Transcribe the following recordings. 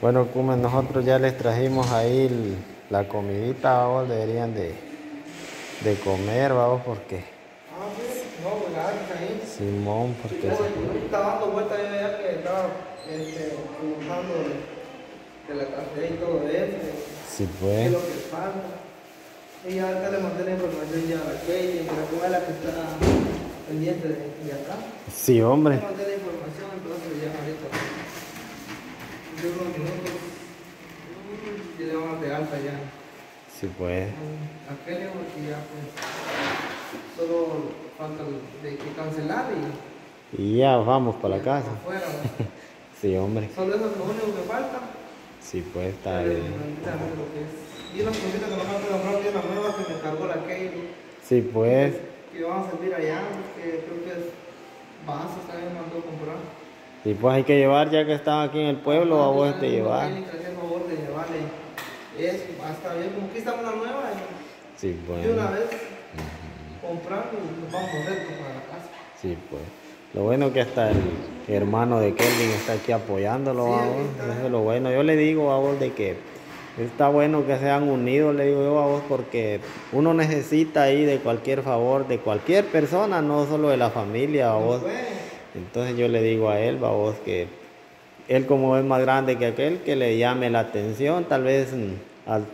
Bueno, como nosotros ya les trajimos ahí el- la comidita, vamos, deberían de, de comer, vamos, porque Ah, sí, no, pues gracias ahí. Simón, porque Yo, se- estaba dando vueltas yo ya que estaba este, preguntando de, la café y todo eso, sí pues, es lo que falta. Y ahorita le mandé la información ya a la que la cual es la que está pendiente de, de acá. sí hombre, Entonces ya ahorita. De unos minutos, ya le vamos a pegar alta ya. sí pues, A Kelly porque ya pues solo falta de que cancelar y y ya vamos para la casa, afuera. ¿no? sí hombre, Solo eso es lo único que falta. sí pues, está bien. Y unas cositas que nos falta comprar y una nueva que me cargó la Kelly. sí pues, Que vamos a servir allá, que creo que es vasos también mandó a comprar. Y pues hay que llevar ya que están aquí en el pueblo, a vos te llevar, Kelly, que favor de llevarle hasta bien, está una nueva, sí y pues, de una vez comprando nos vamos directo para la casa. sí pues. Lo bueno que hasta el hermano de Kelvin está aquí apoyándolo, Sí, a vos, eso es lo bueno. Yo le digo a vos de que está bueno que sean unidos, le digo yo a vos, porque uno necesita ahí de cualquier favor, de cualquier persona, no solo de la familia, a vos. Pues, Entonces yo le digo a él, a vos, que él como es más grande que aquel, que le llame la atención, tal vez, mm, al-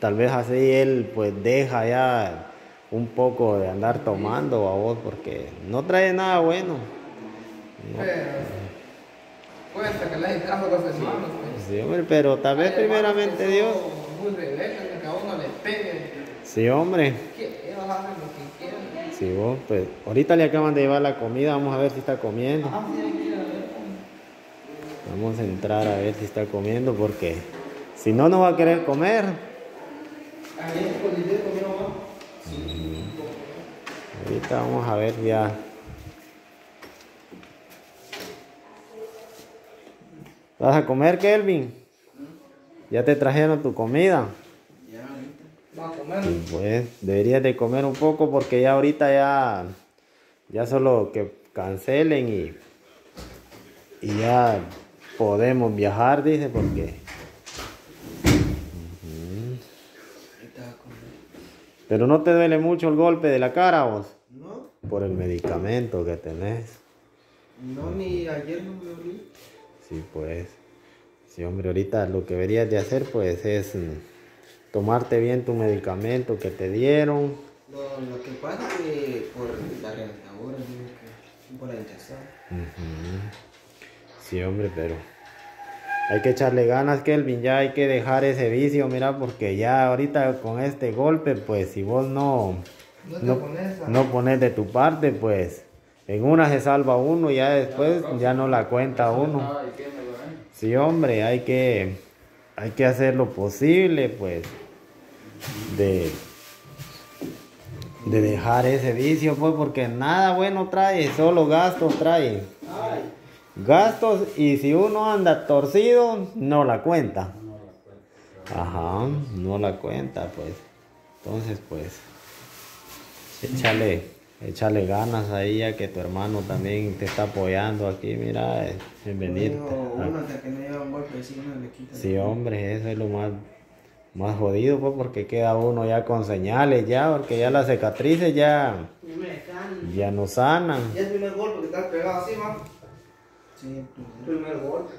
tal vez así él pues deja ya un poco de andar tomando a vos, porque no trae nada bueno. No. pero, caso a los hermanos. pues. Sí, hombre, pero tal vez primeramente Dios. son Muy rebeldes, que a uno le pegue. Sí, hombre. Ellos. Sí, vos, pues ahorita le acaban de llevar la comida, vamos a ver si está comiendo. Vamos a entrar a ver si está comiendo porque si no, no va a querer comer. Ahorita vamos a ver ya. ¿Vas a comer, Kelvin? Ya te trajeron tu comida. Comer. Y pues deberías de comer un poco porque ya ahorita ya, ya solo que cancelen y, y ya podemos viajar, dice, porque... Pero no te duele mucho el golpe de la cara, vos, No, por el medicamento que tenés. no, ni ayer no me olí. Sí, pues. Sí, hombre, ahorita lo que deberías de hacer, pues, es mm, tomarte bien tu medicamento que te dieron. Lo, lo que pasa es que por la reventadura, por la hinchazón. Sí, hombre, pero hay que echarle ganas, Kelvin. Ya hay que dejar ese vicio, mira, porque ya ahorita con este golpe, pues si vos no, No no, pones a... no pones de tu parte, pues en una se salva uno, ya después ya no la cuenta uno. Sí, hombre, hay que, hay que hacer lo posible, pues, de, de dejar ese vicio, pues, porque nada bueno trae, solo gastos trae. Gastos y si uno anda torcido, no la cuenta. Ajá, no la cuenta, pues. Entonces, pues, échale, échale ganas ahí ya que tu hermano también te está apoyando aquí, mira, eh, en venir. Sí, hombre, eso es lo más, más jodido, pues, porque queda uno ya con señales, ya, porque ya las cicatrices ya, ya no sanan. Y el primer golpe que estás pegado así, man. Sí, El primer golpe.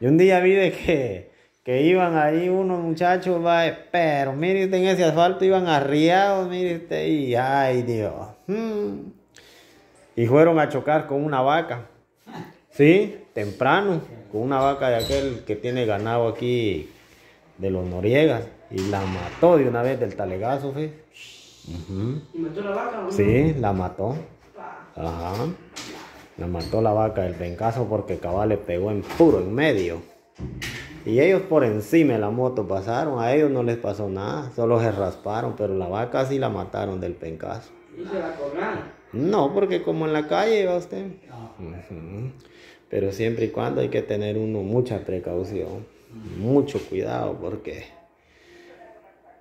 Y un día vi de que, que iban ahí unos muchachos, va, pero mire en ese asfalto iban arriados, mire usted, y ay Dios. mm. Y fueron a chocar con una vaca. Sí, temprano, con una vaca de aquel que tiene ganado aquí de los Noriegas. Y la mató de una vez del talegazo. Ujú. ¿Y metió la vaca? no? Sí, la mató. Ajá. La mató la vaca del pencazo porque cabal le pegó en puro en medio. Y ellos por encima de la moto pasaron, a ellos no les pasó nada, solo se rasparon, pero la vaca sí la mataron del pencazo. Y se la colgaron. No, porque como en la calle va usted. Ujú. Pero siempre y cuando hay que tener uno mucha precaución, mucho cuidado, porque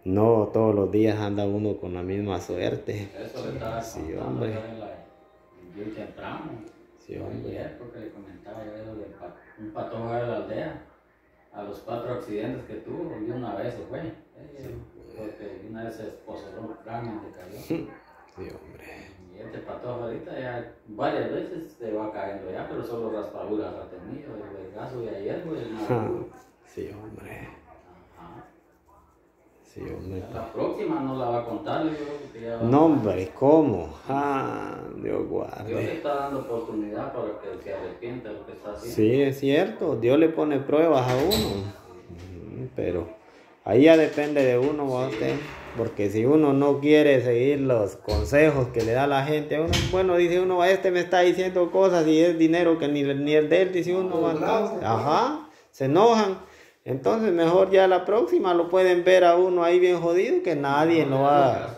no todos los días anda uno con la misma suerte. Eso le estaba Sí, hombre. bien temprano. Sí, hombre. Ayer, porque le comentaba yo eso de un patojo de la aldea, a los cuatro accidentes que tuvo, y una vez se fue. eh, Porque una vez se esposoró un cráneo y cayó. Sí, hombre. Y este patojo ahorita ya varias veces se va cayendo ya, pero solo raspaduras ha tenido. El vergazo de ayer, pues. Sí, hombre. Ajá. Sí, hombre. La próxima no la va a contar, ya va- No, hombre, ¿cómo? Ah, Dios Dios le guarde. está dando oportunidad para que se arrepienta de lo que está haciendo. Sí, es cierto. Dios le pone pruebas a uno. Ujú, Pero ahí ya depende de uno, ¿va usted? Porque si uno no quiere seguir los consejos que le da la gente, a uno, bueno, dice uno, este me está diciendo cosas y es dinero que ni, ni el de él, dice uno, va, entonces, ajá, se enojan. Entonces mejor ya la próxima lo pueden ver a uno ahí bien jodido que nadie lo va...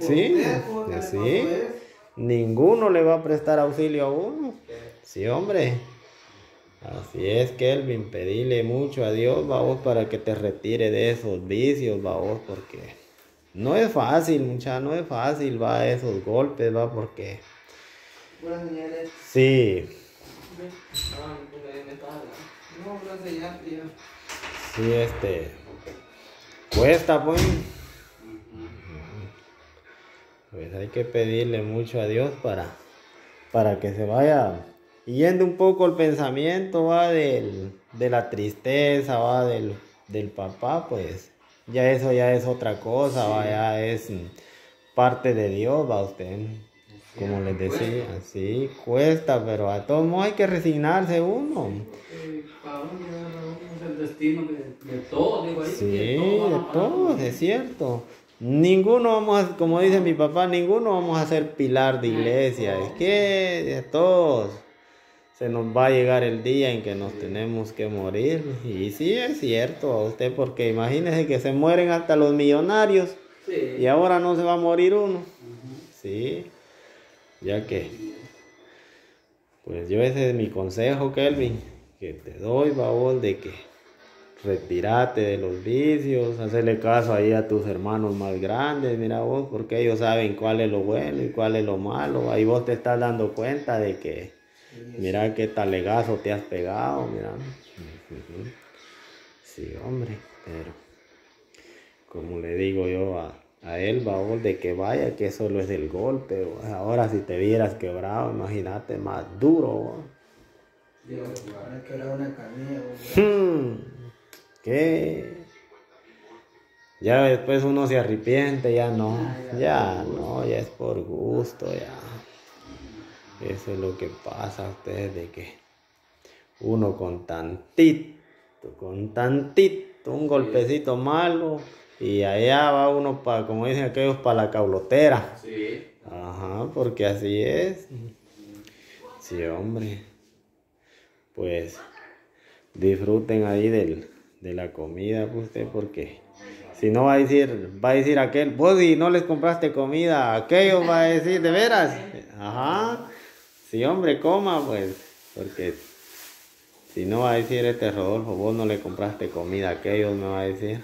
Sí, sí. paso es. Ninguno le va a prestar auxilio a uno. Sí, hombre. Así es, Kelvin, pedirle mucho a Dios, vamos, para que te retire de esos vicios, vamos, porque no es fácil, mucha, no es fácil, va, esos golpes, va, porque Buenas señales. sí, Me estaba hablando. No, gracias ya, tío. sí, este, cuesta, pues. Pues hay que pedirle mucho a Dios para, para que se vaya yendo un poco el pensamiento, va, del, de la tristeza, va, del, del papá, pues ya eso ya es otra cosa, va, ya es parte de Dios, va usted. Como les decía, sí, cuesta, pero a todos modos hay que resignarse uno. Sí, de todos es cierto. Ninguno vamos a, como dice mi papá, ninguno vamos a ser pilar de iglesia. Es que de todos se nos va a llegar el día en que nos tenemos que morir. Y sí, es cierto a usted, porque imagínese que se mueren hasta los millonarios Sí. y ahora no se va a morir uno. Sí, ya que, pues yo ese es mi consejo, Kelvin, que te doy, babol, de que retirate de los vicios, hacerle caso ahí a tus hermanos más grandes, mira vos, porque ellos saben cuál es lo bueno y cuál es lo malo. Ahí vos te estás dando cuenta de que, mira qué talegazo te has pegado, mira. Sí, hombre, pero como le digo yo a, a él, babol, de que vaya, que solo es del golpe. Ahora si te vieras quebrado, imagínate más duro. bo. Dios, una ¿Qué? Ya después uno se arrepiente, ya no, ya no, ya es por gusto, ya. Eso es lo que pasa a ustedes de que uno con tantito, con tantito, un golpecito malo y allá va uno para, como dicen aquellos, para la caulotera. Sí. Ajá, porque así es. Sí, hombre. Pues disfruten ahí del, de la comida, pues, usted, porque si no va a decir, va a decir aquel, vos si no les compraste comida, aquello va a decir, ¿de veras? Ajá. Sí, hombre, coma, pues, porque si no va a decir este Rodolfo, vos no le compraste comida a aquellos, me va a decir.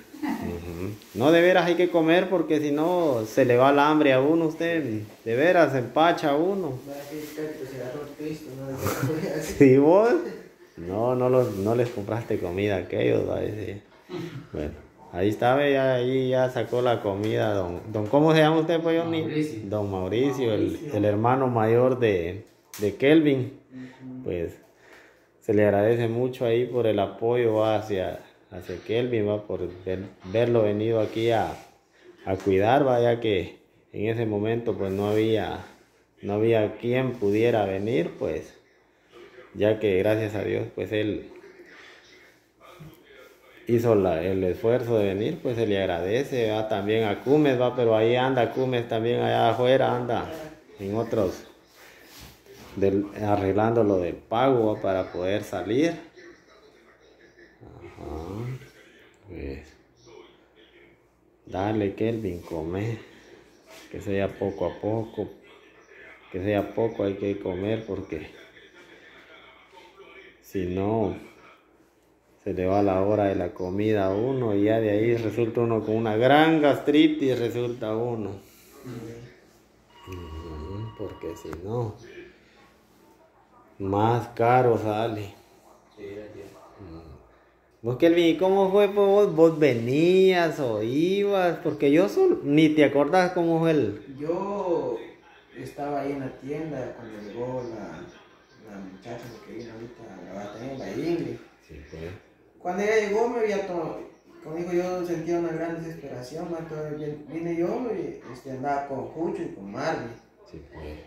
No, de veras hay que comer porque si no se le va el hambre a uno, usted. De veras se empacha a uno. Si vos no, no, los, no les compraste comida a aquellos, va a decir. Bueno, ahí está, ve, ya, ahí ya sacó la comida, don, don ¿cómo se llama usted, pues, Johnny? Mauricio. Don Mauricio, el, el hermano mayor de, de Kelvin. Pues se le agradece mucho ahí por el apoyo hacia, hacia Kelvin, va, por ver- verlo venido aquí a, a cuidar, va, ya que en ese momento pues no había, no había quien pudiera venir, pues, ya que gracias a Dios pues él hizo la- el esfuerzo de venir, pues se le agradece, va también a Cumes, va, pero ahí anda Cumes también allá afuera, anda en otros del, arreglando lo del pago para poder salir. Ajá. Pues, dale Kelvin, come. Que sea poco a poco. Que sea poco hay que comer porque si no se le va la hora de la comida a uno y ya de ahí resulta uno con una gran gastritis, resulta uno. Porque si no, Más caro sale. Sí, es. Vos, Kelvin, ¿y cómo fue pues, vos? ¿Vos venías o ibas? Porque yo solo, ni te acordás cómo fue el... Yo estaba ahí en la tienda cuando llegó la, la muchacha que vino ahorita a grabar también, la Ingrid. Sí, pues. Cuando ella llegó me había tomado, como dijo yo sentía una gran desesperación, man, entonces vi- vine yo y este, andaba con Jucho y con Marley. Sí, pues.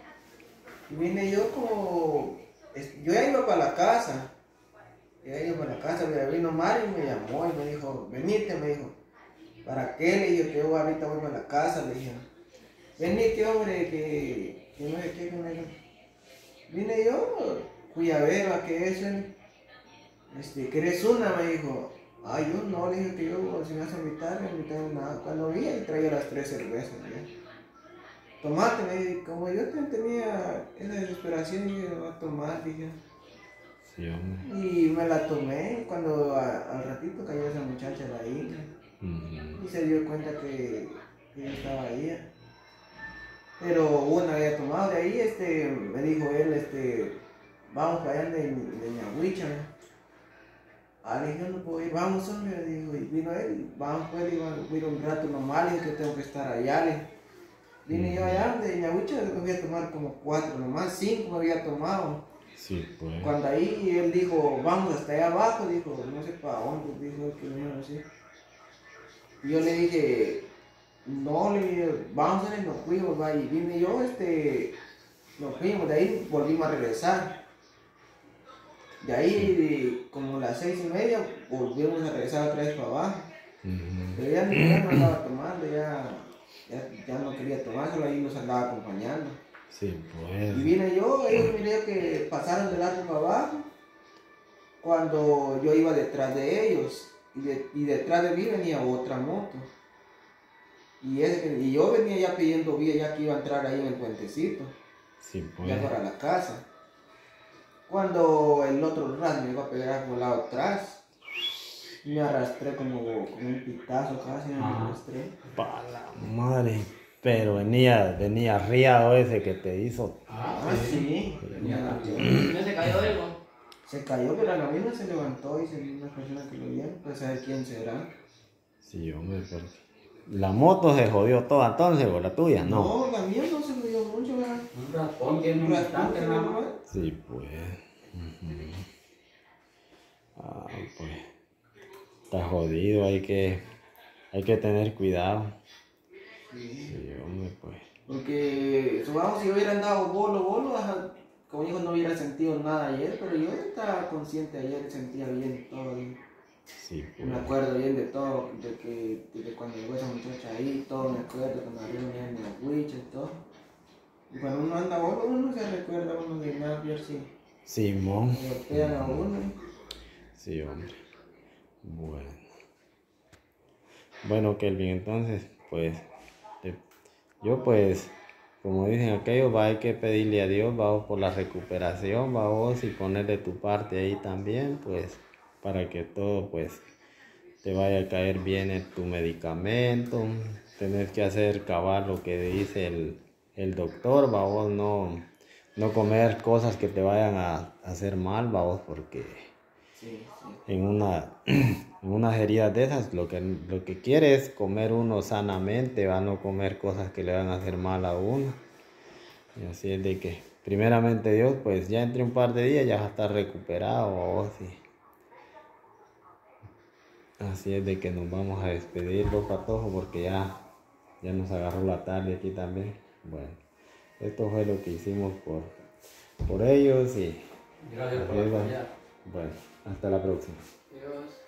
Y vine yo como, yo ya iba para la casa, ya iba para la casa, pero vino Marley y me llamó y me dijo, venite, me dijo, ¿para qué? Le dije que yo ahorita voy para la casa, le dije, venite hombre, que, que no sé qué, que no sé qué". Vine yo, fui a ver a qué es él. Este, ¿querés una? Me dijo. Ay, yo no, le dije que yo, si me vas a invitar, me invitaron nada. Cuando vi, traía las tres cervezas. Tomate, como yo también tenía esa desesperación, dije, voy a tomar, dije. Sí, hombre. Y me la tomé, cuando a- al ratito cayó esa muchacha, la Inga, Ujú. y se dio cuenta que, que yo estaba ahí. Pero una había tomado de ahí, este, me dijo él, este, vamos para allá de, de Ñahuicha. Ah, le dije, yo no puedo ir, vamos hombre, le dijo, y vino él, vamos pues, digo, voy a ir un rato nomás, le dije que tengo que estar allá, le Vine yo allá de Ñahuicha, me voy a tomar como cuatro nomás, cinco me había tomado. Sí, pues. Cuando ahí él dijo, vamos hasta allá abajo, dijo, no sé para dónde, dijo que no sé. Yo le dije, no, le dije, vamos a nos fuimos, va, y vine yo, este, nos fuimos, de ahí volvimos a regresar. De ahí, de como las seis y media, volvimos a regresar otra vez para abajo. Ujú. Pero ya, ni- ya no andaba tomando, ya, ya, ya no quería tomar, solo ahí nos andaba acompañando. Sí, Y vine yo, ellos miré que pasaron del lado para abajo, cuando yo iba detrás de ellos, y, de- y detrás de mí venía otra moto. Y, ese- y yo venía ya pidiendo vía, ya que iba a entrar ahí en el puentecito, Sí, pues. ya para la casa. Cuando el otro ras me iba a pegar por el lado atrás, me arrastré como, como un pitazo casi, me Ajá. arrastré. Pa' la madre. Pero venía, venía riado ese que te hizo. Ah, sí. Venía. ¿No se cayó de algo? Se cayó, pero a la misma se levantó y se vio una persona que lo vio, pues saber quién será. Sí, hombre, pero. La moto se jodió toda entonces, o la tuya, no. No, la mía no se dio mucho, ¿verdad? Un raspón tiene un nada más. Sí, pues. Ujú. Ah, pues. Está jodido, hay que. Hay que tener cuidado. Sí, hombre, pues. Porque, supongamos si yo hubiera andado bolo, bolo, como dijo, no hubiera sentido nada ayer, pero yo estaba consciente ayer, sentía bien todo. Sí, Me pues. acuerdo bien de todo, de que de cuando llegó esa muchacha ahí, todo me acuerdo, cuando abrieron en la huicha y todo. Y cuando uno anda bolo, uno se recuerda uno de nada, ver si Simón. me a uno. Sí, hombre. Bueno. Bueno, Kelvin, entonces, pues, yo pues, como dicen aquellos, va, hay que pedirle a Dios, vamos por la recuperación, vamos y ponerle tu parte ahí también, pues, para que todo, pues, te vaya a caer bien en tu medicamento, tenés que hacer cabal lo que dice el, el doctor, vamos, no, no comer cosas que te vayan a hacer mal, vamos, porque Sí, sí. en una en unas heridas de esas lo que lo que quiere es comer uno sanamente va a no comer cosas que le van a hacer mal a uno y así es de que primeramente Dios pues ya entre un par de días ya vas a estar recuperado y así es de que nos vamos a despedir los patojos porque ya ya nos agarró la tarde aquí también bueno esto fue lo que hicimos por por ellos y Gracias por va. bueno hasta la próxima Dios.